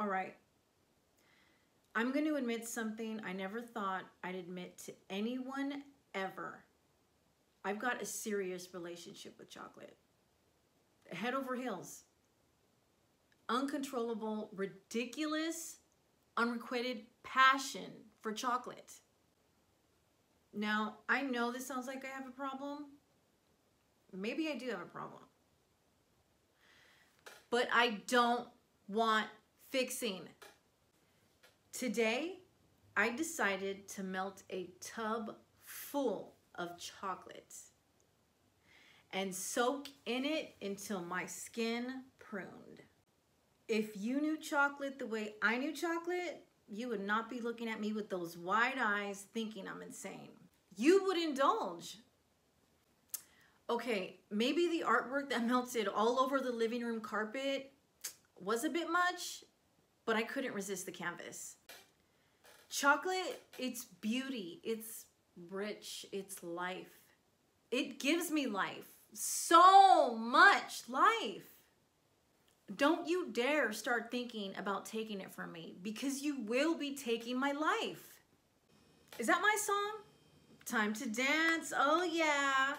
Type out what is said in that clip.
All right. I'm going to admit something I never thought I'd admit to anyone ever. I've got a serious relationship with chocolate. Head over heels. Uncontrollable, ridiculous, unrequited passion for chocolate. Now, I know this sounds like I have a problem. Maybe I do have a problem. But I don't want fixing. Today, I decided to melt a tub full of chocolate and soak in it until my skin pruned. If you knew chocolate the way I knew chocolate, you would not be looking at me with those wide eyes thinking I'm insane. You would indulge. Okay, maybe the artwork that melted all over the living room carpet was a bit much, but I couldn't resist the canvas. Chocolate, it's beauty, it's rich, it's life. It gives me life, so much life. Don't you dare start thinking about taking it from me because you will be taking my life. Is that my song? Time to dance, oh yeah.